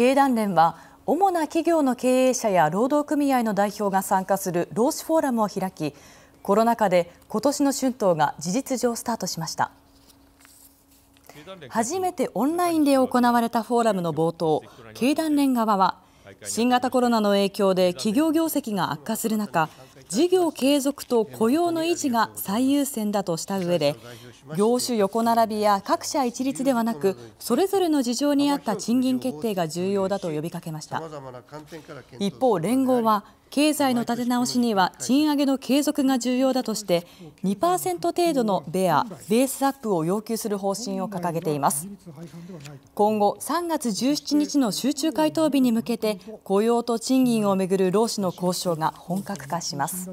経団連は主な企業の経営者や労働組合の代表が参加する労使フォーラムを開きコロナ禍で今年の春闘が事実上スタートしました。初めてオンラインで行われたフォーラムの冒頭経団連側は新型コロナの影響で企業業績が悪化する中事業継続と雇用の維持が最優先だとした上で業種横並びや各社一律ではなくそれぞれの事情に合った賃金決定が重要だと呼びかけました。一方連合は経済の立て直しには賃上げの継続が重要だとして2%程度のベアベースアップを要求する方針を掲げています。今後3月17日の集中回答日に向けて雇用と賃金をめぐる労使の交渉が本格化します。